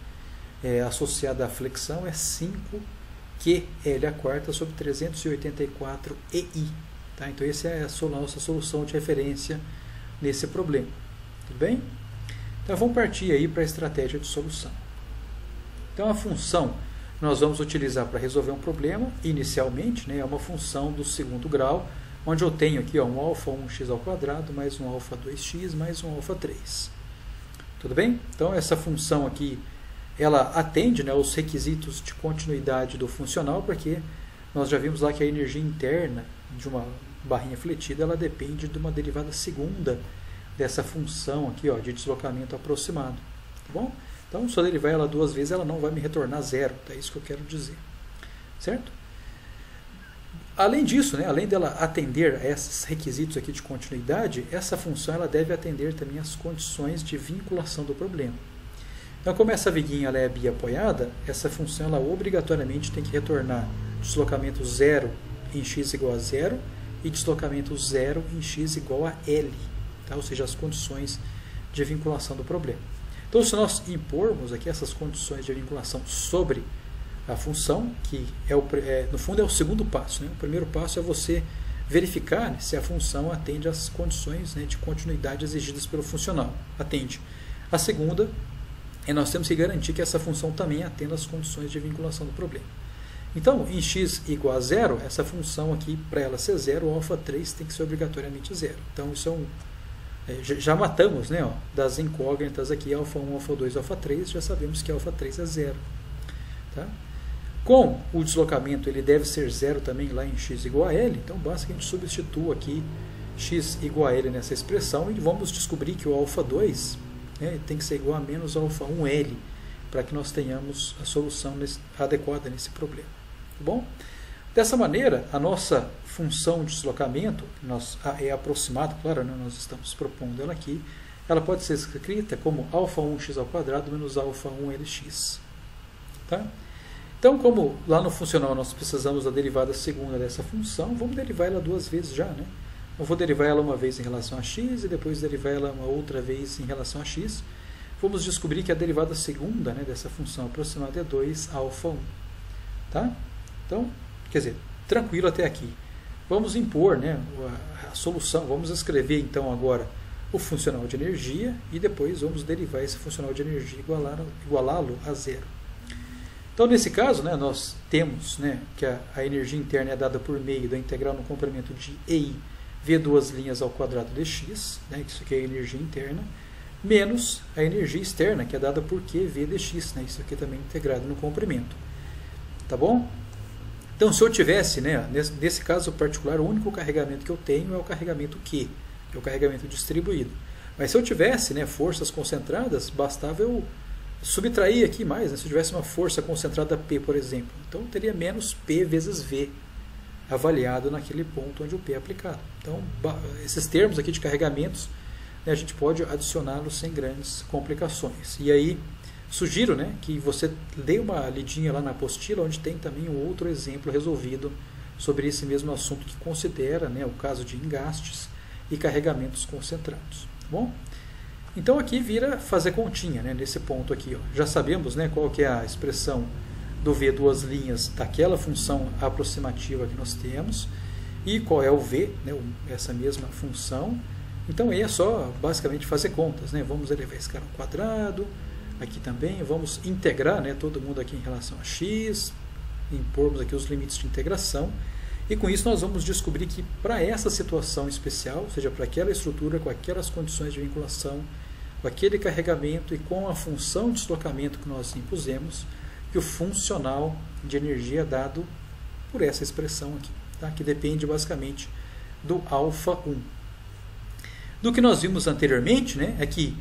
é, associada à flexão, é 5QL a quarta sobre 384 EI. Tá? Então, essa é a nossa solução de referência nesse problema. Tudo bem? Então vamos partir aí para a estratégia de solução. Então a função nós vamos utilizar para resolver um problema, inicialmente, né, é uma função do segundo grau, onde eu tenho aqui ó, um alfa 1x ao quadrado mais um alfa 2x mais um alfa 3. Tudo bem? Então essa função aqui, ela atende né, aos requisitos de continuidade do funcional, porque nós já vimos lá que a energia interna de uma barrinha fletida, ela depende de uma derivada segunda dessa função aqui ó, de deslocamento aproximado. Tá bom? Então, se eu derivar ela duas vezes, ela não vai me retornar zero. É isso que eu quero dizer. Certo? Além disso, né, além dela atender a esses requisitos aqui de continuidade, essa função ela deve atender também às condições de vinculação do problema. Então, como essa viguinha ela é biapoiada, essa função ela obrigatoriamente tem que retornar deslocamento zero em x igual a zero e deslocamento zero em x igual a L tá? ou seja, as condições de vinculação do problema. Então, se nós impormos aqui essas condições de vinculação sobre a função, que é, o, é no fundo é o segundo passo. Né? O primeiro passo é você verificar né, se a função atende às condições né, de continuidade exigidas pelo funcional. Atende. A segunda é nós temos que garantir que essa função também atenda às condições de vinculação do problema. Então, em x igual a zero, essa função aqui, para ela ser zero, o alfa 3 tem que ser obrigatoriamente zero. Então, isso é um, já matamos né, ó, das incógnitas aqui, alfa 1, alfa 2, alfa 3, já sabemos que alfa 3 é zero. Tá? Com o deslocamento, ele deve ser zero também lá em x igual a L, então basta que a gente substitua aqui x igual a L nessa expressão e vamos descobrir que o alfa 2 né, tem que ser igual a menos alfa 1L, para que nós tenhamos a solução nesse, adequada nesse problema. Tá bom? Dessa maneira, a nossa função de deslocamento nós, é aproximada, claro, né, nós estamos propondo ela aqui, ela pode ser escrita como α1x ao quadrado menos α1lx. Tá? Então, como lá no funcional nós precisamos da derivada segunda dessa função, vamos derivar ela duas vezes já. Né? Eu vou derivar ela uma vez em relação a x e depois derivar ela uma outra vez em relação a x. Vamos descobrir que a derivada segunda né, dessa função aproximada é 2 alfa 1. Tá? Então, quer dizer, tranquilo até aqui. Vamos impor né, a, solução, vamos escrever então agora o funcional de energia e depois vamos derivar esse funcional de energia e igualá-lo a zero. Então, nesse caso, né, nós temos né, que a, a, energia interna é dada por meio da integral no comprimento de EI, V duas linhas ao quadrado dx, né, isso aqui é a energia interna, menos a energia externa, que é dada por QV dx, né, isso aqui também é integrado no comprimento. Tá bom? Então, se eu tivesse, né, nesse, nesse caso particular, o único carregamento que eu tenho é o carregamento Q, que é o carregamento distribuído. Mas se eu tivesse né, forças concentradas, bastava eu subtrair aqui mais, né? se eu tivesse uma força concentrada P, por exemplo. Então teria menos P vezes V avaliado naquele ponto onde o P é aplicado. Então, esses termos aqui de carregamentos, né, a gente pode adicioná-los sem grandes complicações. E aí, sugiro né, que você dê uma lidinha lá na apostila, onde tem também outro exemplo resolvido sobre esse mesmo assunto que considera né, o caso de engastes e carregamentos concentrados. Tá bom? Então aqui vira fazer continha, né, nesse ponto aqui. Ó. Já sabemos né, qual que é a expressão do V duas linhas daquela função aproximativa que nós temos e qual é o V, né, essa mesma função. Então aí é só basicamente fazer contas. Né? Vamos elevar esse cara ao quadrado, aqui também, vamos integrar né, todo mundo aqui em relação a x, impormos aqui os limites de integração e com isso nós vamos descobrir que para essa situação especial, ou seja, para aquela estrutura, com aquelas condições de vinculação, com aquele carregamento e com a função de deslocamento que nós impusemos, que o funcional de energia é dado por essa expressão aqui, tá? que depende basicamente do alfa 1. Do que nós vimos anteriormente, né, é que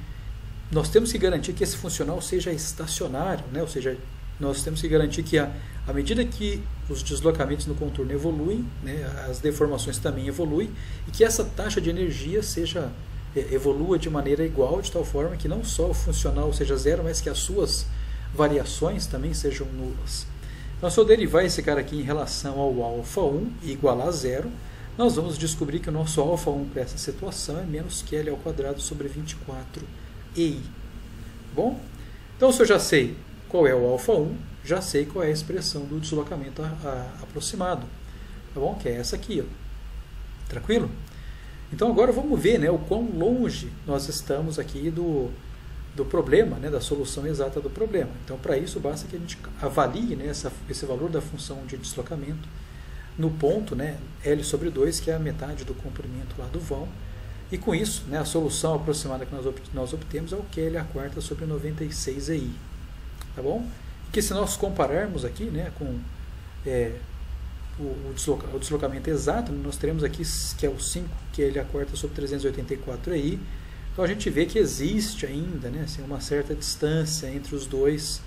nós temos que garantir que esse funcional seja estacionário, né, ou seja, nós temos que garantir que, a, à medida que os deslocamentos no contorno evoluem, né, as deformações também evoluem, e que essa taxa de energia seja é, evolua de maneira igual, de tal forma que não só o funcional seja zero, mas que as suas variações também sejam nulas. Então, se eu derivar esse cara aqui em relação ao alfa 1 e igualar a zero, nós vamos descobrir que o nosso alfa 1 para essa situação é menos que L ao quadrado sobre 24EI. Bom? Então, se eu já sei qual é o alfa 1, já sei qual é a expressão do deslocamento a, a, aproximado. Tá bom? Que é essa aqui. Ó. Tranquilo? Então agora vamos ver né, o quão longe nós estamos aqui do, do problema, né, da solução exata do problema. Então para isso basta que a gente avalie né, essa, esse valor da função de deslocamento no ponto né, L sobre 2, que é a metade do comprimento lá do vão. E com isso, né, a solução aproximada que nós, nós obtemos é o QL a quarta sobre 96 EI tá bom? Que se nós compararmos aqui, né, com é, o, o, desloca, o, deslocamento exato, nós teremos aqui que é o 5, que ele é a quarta sobre 384 aí. Então a gente vê que existe ainda, né, assim, uma certa distância entre os dois,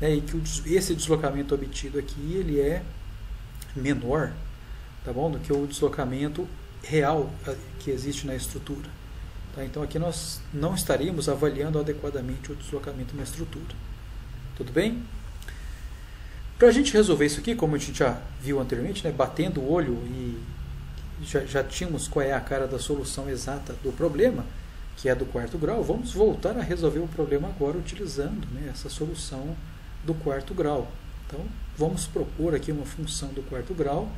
né, e que o, esse deslocamento obtido aqui ele é menor, tá bom, do que o deslocamento real que existe na estrutura. Tá? Então aqui nós não estaríamos avaliando adequadamente o deslocamento na estrutura. Tudo bem? Para a gente resolver isso aqui, como a gente já viu anteriormente, né, batendo o olho e já, já tínhamos qual é a cara da solução exata do problema, que é do quarto grau, vamos voltar a resolver o problema agora utilizando né, essa solução do quarto grau. Então, vamos propor aqui uma função do quarto grau,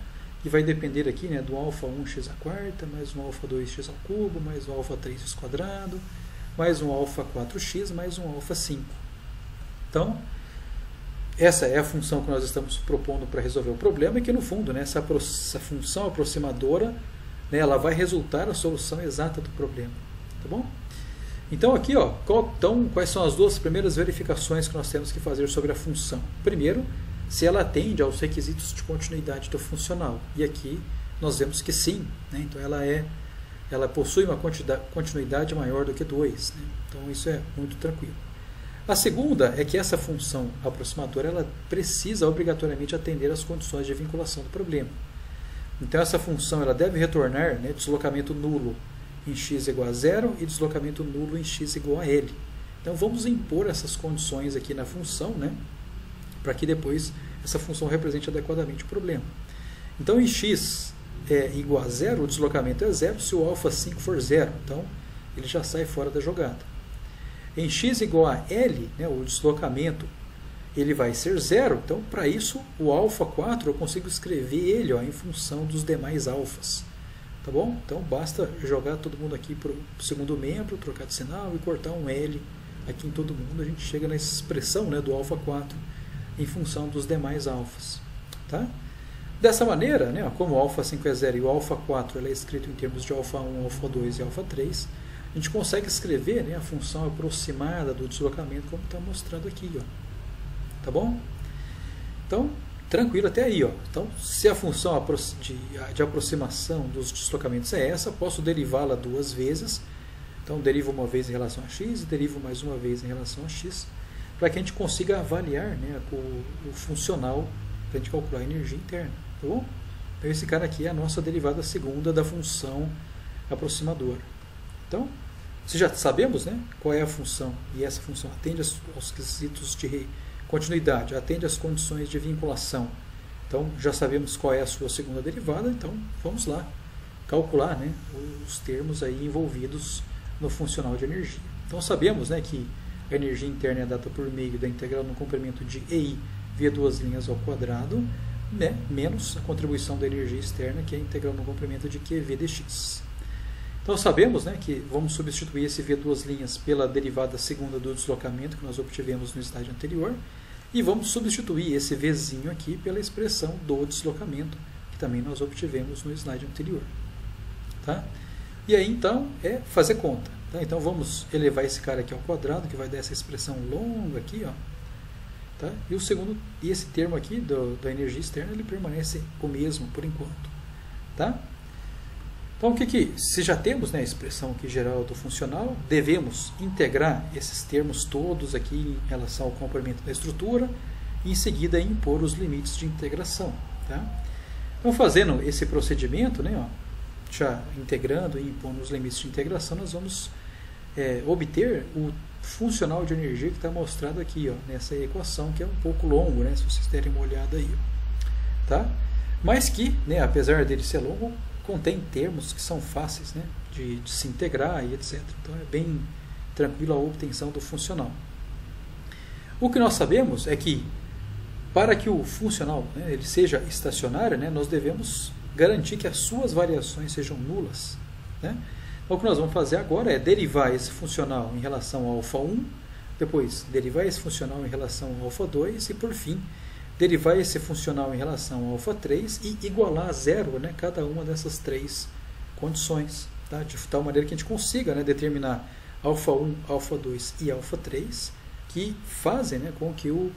que vai depender aqui né, do alfa 1x a quarta, mais um alfa 2x ao cubo, mais um alfa 3x quadrado, mais um alfa 4x, mais um alfa 5. Então, essa é a função que nós estamos propondo para resolver o problema e que no fundo né, essa, essa função aproximadora né, ela vai resultar a solução exata do problema. Tá bom? Então aqui, ó, qual, então, quais são as duas primeiras verificações que nós temos que fazer sobre a função? Primeiro, se ela atende aos requisitos de continuidade do funcional. E aqui nós vemos que sim. Né? Então ela é, ela possui uma continuidade maior do que 2. Né? Então isso é muito tranquilo. A segunda é que essa função aproximadora ela precisa obrigatoriamente atender às condições de vinculação do problema. Então essa função ela deve retornar né, deslocamento nulo em x igual a zero e deslocamento nulo em x igual a l. Então vamos impor essas condições aqui na função, né, para que depois essa função represente adequadamente o problema. Então em x é igual a zero, o deslocamento é zero se o alfa 5 for zero. Então ele já sai fora da jogada. Em x igual a L, né, o deslocamento, ele vai ser zero. Então, para isso, o alfa 4 eu consigo escrever ele ó, em função dos demais alfas. Tá bom? Então, basta jogar todo mundo aqui para o segundo membro, trocar de sinal e cortar um L aqui em todo mundo. A gente chega nessa expressão né, do alfa 4 em função dos demais alfas. Tá? Dessa maneira, né, como o alfa 5 é zero e o alfa 4 é escrito em termos de alfa 1, alfa 2 e alfa 3, a gente consegue escrever né, a função aproximada do deslocamento como está mostrado aqui. Ó. Tá bom? Então, tranquilo até aí. Ó. Então, se a função de aproximação dos deslocamentos é essa, posso derivá-la duas vezes. Então, derivo uma vez em relação a x e derivo mais uma vez em relação a x, para que a gente consiga avaliar né, o, o funcional para a gente calcular a energia interna. Tá bom? Então, esse cara aqui é a nossa derivada segunda da função aproximadora. Então, se já sabemos né, qual é a função, e essa função atende aos quesitos de continuidade, atende às condições de vinculação. Então, já sabemos qual é a sua segunda derivada, então vamos lá calcular né, os termos aí envolvidos no funcional de energia. Então, sabemos né, que a energia interna é dada por meio da integral no comprimento de EI via duas linhas ao quadrado, né, menos a contribuição da energia externa, que é a integral no comprimento de QV dx. Então sabemos né, que vamos substituir esse V duas linhas pela derivada segunda do deslocamento que nós obtivemos no estágio anterior e vamos substituir esse Vzinho aqui pela expressão do deslocamento que também nós obtivemos no slide anterior. Tá? E aí então é fazer conta. Tá? Então vamos elevar esse cara aqui ao quadrado, que vai dar essa expressão longa aqui. Ó. Tá? E o segundo, e esse termo aqui do, da energia externa, ele permanece o mesmo por enquanto. Tá? Então, o que, que se já temos né, a expressão aqui geral do funcional, devemos integrar esses termos todos aqui em relação ao comprimento da estrutura e em seguida impor os limites de integração. Tá? Então, fazendo esse procedimento, né, ó, já integrando e impondo os limites de integração, nós vamos é, obter o funcional de energia que está mostrado aqui ó, nessa equação, que é um pouco longo, né, se vocês derem uma olhada aí. Tá? Mas que, né, apesar dele ser longo, contém termos que são fáceis né, de, de, se integrar e etc. Então é bem tranquilo a obtenção do funcional. O que nós sabemos é que para que o funcional né, ele seja estacionário, né, nós devemos garantir que as suas variações sejam nulas. Né? Então, o que nós vamos fazer agora é derivar esse funcional em relação ao alfa 1, depois derivar esse funcional em relação ao alfa 2 e, por fim, derivar esse funcional em relação ao alfa 3 e igualar a zero né, cada uma dessas três condições, tá? de tal maneira que a gente consiga né, determinar alfa 1, alfa 2 e alfa 3, que fazem né, com que o,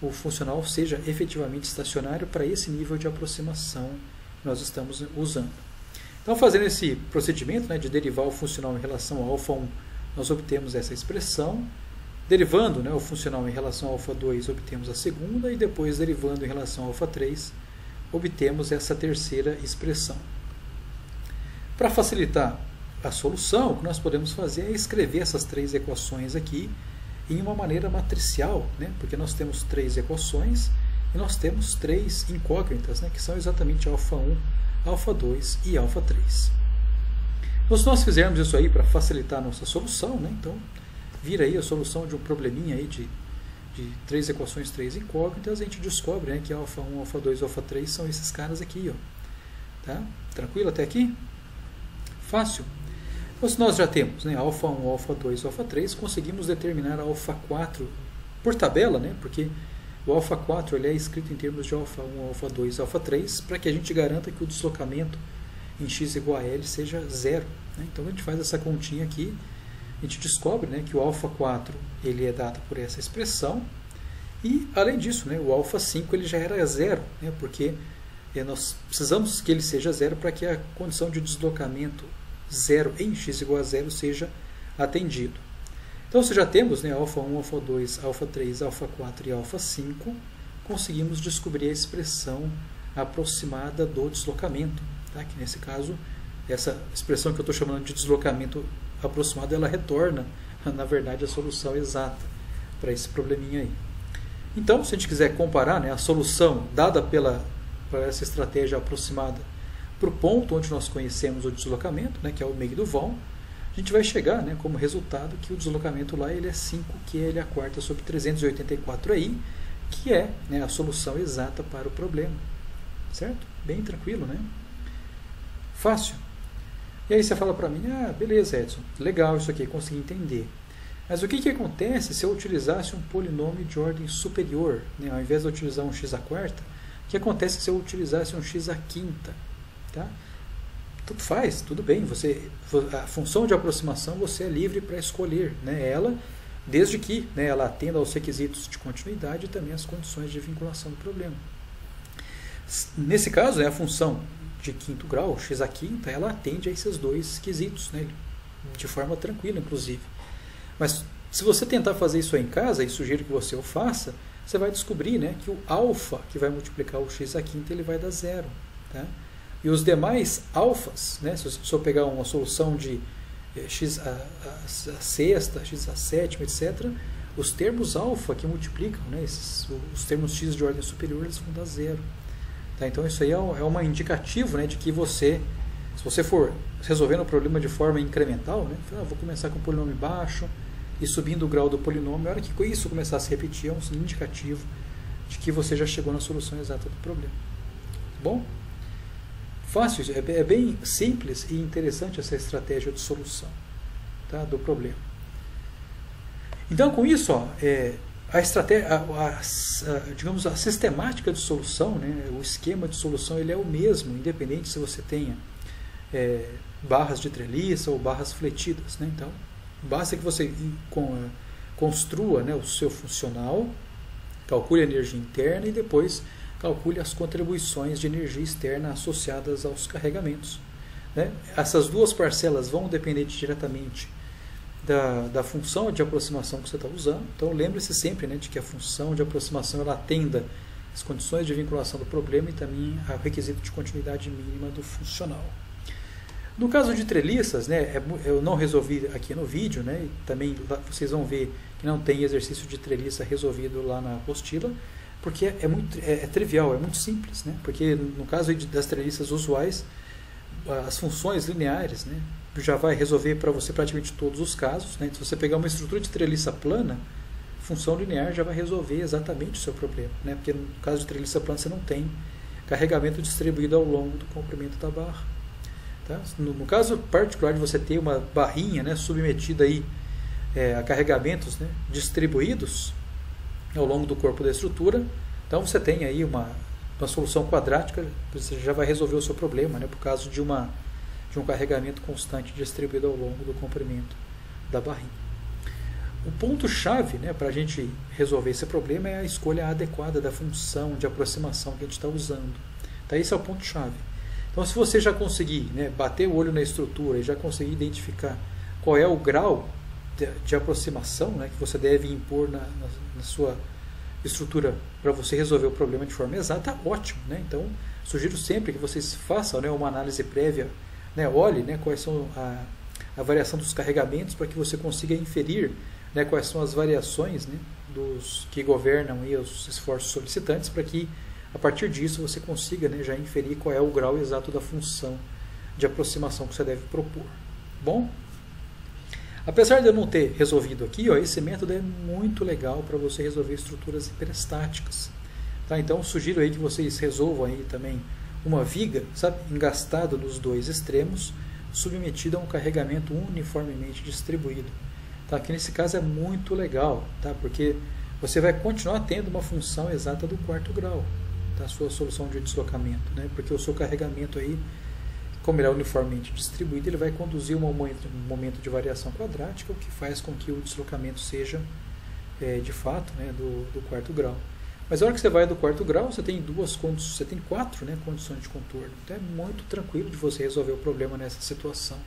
o funcional seja efetivamente estacionário para esse nível de aproximação nós estamos usando. Então, fazendo esse procedimento né, de derivar o funcional em relação ao alfa 1, nós obtemos essa expressão, Derivando né, o funcional em relação ao alfa 2, obtemos a segunda, e depois derivando em relação ao alfa 3, obtemos essa terceira expressão. Para facilitar a solução, o que nós podemos fazer é escrever essas três equações aqui em uma maneira matricial, né? porque nós temos três equações e nós temos três incógnitas, né? que são exatamente alfa 1, alfa 2 e alfa 3. Então, se nós fizermos isso aí para facilitar a nossa solução, né? então vir aí a solução de um probleminha aí de, de três equações, três incógnitas, a gente descobre né, que alfa 1, alfa 2 alfa 3 são esses caras aqui. Ó. Tá? Tranquilo até aqui? Fácil. Então, se nós já temos né, alfa 1, alfa 2 alfa 3, conseguimos determinar alfa 4 por tabela, né, porque o alfa 4 ele é escrito em termos de alfa 1, alfa 2 alfa 3, para que a gente garanta que o deslocamento em x igual a L seja zero. Né? Então a gente faz essa continha aqui, a gente descobre né, que o alfa 4 ele é dado por essa expressão, e além disso, né, o alfa 5 ele já era zero, né, porque eh, nós precisamos que ele seja zero para que a condição de deslocamento zero em x igual a zero seja atendido. Então, se já temos né, alfa 1, alfa 2, alfa 3, alfa 4 e alfa 5, conseguimos descobrir a expressão aproximada do deslocamento. Tá? Que nesse caso, essa expressão que eu estou chamando de deslocamento aproximado, ela retorna, na verdade, a solução exata para esse probleminha aí. Então, se a gente quiser comparar né, a solução dada pela, por essa estratégia aproximada para o ponto onde nós conhecemos o deslocamento, né, que é o meio do vão, a gente vai chegar né, como resultado que o deslocamento lá ele é 5, que ele é a quarta sobre 384 aí, que é né, a solução exata para o problema. Certo? Bem tranquilo, né? Fácil. E aí você fala para mim, ah, beleza, Edson, legal isso aqui, consegui entender. Mas o que, que acontece se eu utilizasse um polinômio de ordem superior? Né? Ao invés de utilizar um x à quarta, o que acontece se eu utilizasse um x à quinta? Tá? Tudo faz, tudo bem. Você, a função de aproximação você é livre para escolher né, ela, desde que né, ela atenda aos requisitos de continuidade e também às condições de vinculação do problema. Nesse caso, né, a função de quinto grau, x a quinta, ela atende a esses dois quesitos, né, de forma tranquila, inclusive. Mas se você tentar fazer isso em casa, e sugiro que você o faça, você vai descobrir né, que o alfa, que vai multiplicar o x a quinta, ele vai dar zero. Tá? E os demais alfas, né, se eu pegar uma solução de eh, x a, a, a, sexta, x a sétima, etc., os termos alfa que multiplicam, né, esses, os termos x de ordem superior, eles vão dar zero. Tá? Então isso aí é, um, é uma indicativo né, de que você, se você for resolvendo o problema de forma incremental, né, ah, vou começar com um polinômio baixo e subindo o grau do polinômio, a hora que isso começar a se repetir, é um indicativo de que você já chegou na solução exata do problema. Tá bom? Fácil, é, é bem simples e interessante essa estratégia de solução tá, do problema. Então, com isso, ó, é, a estratégia, a, a, a, digamos, a sistemática de solução, né, o esquema de solução, ele é o mesmo, independente se você tenha é, barras de treliça ou barras fletidas. Né? Então, basta que você com, construa né, o seu funcional, calcule a energia interna e depois calcule as contribuições de energia externa associadas aos carregamentos. Né? Essas duas parcelas vão depender diretamente da, da função de aproximação que você está usando. Então lembre-se sempre né, de que a função de aproximação ela atenda às condições de vinculação do problema e também ao requisito de continuidade mínima do funcional. No caso de treliças, né, é eu não resolvi aqui no vídeo, né, também vocês vão ver que não tem exercício de treliça resolvido lá na apostila, porque é, muito é, é, trivial, é muito simples, né? Porque no caso das treliças usuais, as funções lineares, né, já vai resolver para você praticamente todos os casos. Né? Se você pegar uma estrutura de treliça plana, função linear já vai resolver exatamente o seu problema, né? Porque no caso de treliça plana você não tem carregamento distribuído ao longo do comprimento da barra. Tá? No, no, caso particular de você ter uma barrinha né, submetida aí, é, a carregamentos né, distribuídos, ao longo do corpo da estrutura. Então você tem aí uma, uma solução quadrática, você já vai resolver o seu problema, né, por causa de, uma, de um carregamento constante distribuído ao longo do comprimento da barrinha. O ponto-chave né, para a gente resolver esse problema é a escolha adequada da função de aproximação que a gente está usando. Então, esse é o ponto-chave. Então, se você já conseguir né, bater o olho na estrutura e já conseguir identificar qual é o grau de, de aproximação né, que você deve impor na, na, na sua estrutura para você resolver o problema de forma exata, ótimo. Né? Então, sugiro sempre que vocês façam né, uma análise prévia, né, olhe né, quais são a, a variação dos carregamentos para que você consiga inferir né, quais são as variações né, dos que governam aí, os esforços solicitantes para que a partir disso você consiga né, já inferir qual é o grau exato da função de aproximação que você deve propor. Bom? Apesar de eu não ter resolvido aqui, ó, esse método é muito legal para você resolver estruturas hiperestáticas. Tá? Então sugiro aí que vocês resolvam aí também uma viga, sabe, engastada nos dois extremos, submetida a um carregamento uniformemente distribuído. Tá? Que nesse caso é muito legal, tá? porque você vai continuar tendo uma função exata do quarto grau da sua solução de deslocamento, né? porque o seu carregamento aí, como ele é uniformemente distribuído, ele vai conduzir um momento, de variação quadrática, o que faz com que o deslocamento seja é, de fato né, do, do quarto grau. Mas a hora que você vai do quarto grau, você tem duas condições, você tem quatro né, condições de contorno. Então é muito tranquilo de você resolver o problema nessa situação.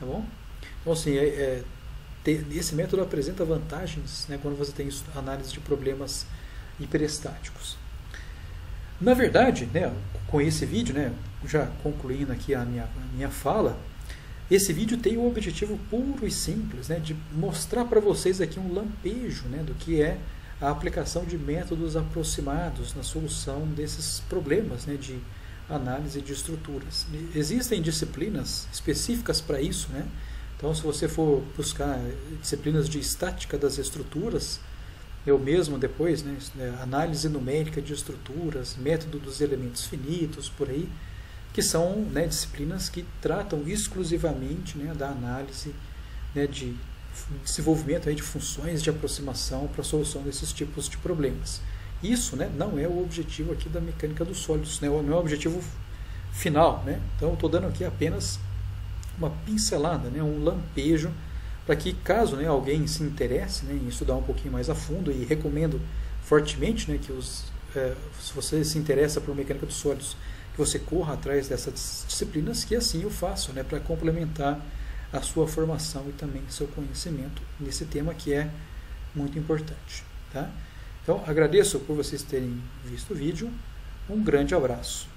Tá bom? Então assim, é, é, ter, esse método apresenta vantagens né, quando você tem análise de problemas hiperestáticos. Na verdade, né, com esse vídeo, né, já concluindo aqui a minha, a minha fala, esse vídeo tem o objetivo puro e simples né, de mostrar para vocês aqui um lampejo né, do que é a aplicação de métodos aproximados na solução desses problemas né, de análise de estruturas. Existem disciplinas específicas para isso, né? Então, se você for buscar disciplinas de estática das estruturas, eu mesmo depois, né, análise numérica de estruturas, método dos elementos finitos, por aí, que são né, disciplinas que tratam exclusivamente né, da análise né, de desenvolvimento aí de funções de aproximação para a solução desses tipos de problemas. Isso né, não é o objetivo aqui da mecânica dos sólidos, né, não é o objetivo final. Né? Então, estou dando aqui apenas uma pincelada, né, um lampejo, para que caso né, alguém se interesse né, em estudar um pouquinho mais a fundo, e recomendo fortemente né, que os, é, se você se interessa por mecânica dos sólidos, você corra atrás dessas disciplinas, que assim eu faço, né, para complementar a sua formação e também seu conhecimento nesse tema que é muito importante. Tá? Então, agradeço por vocês terem visto o vídeo. Um grande abraço.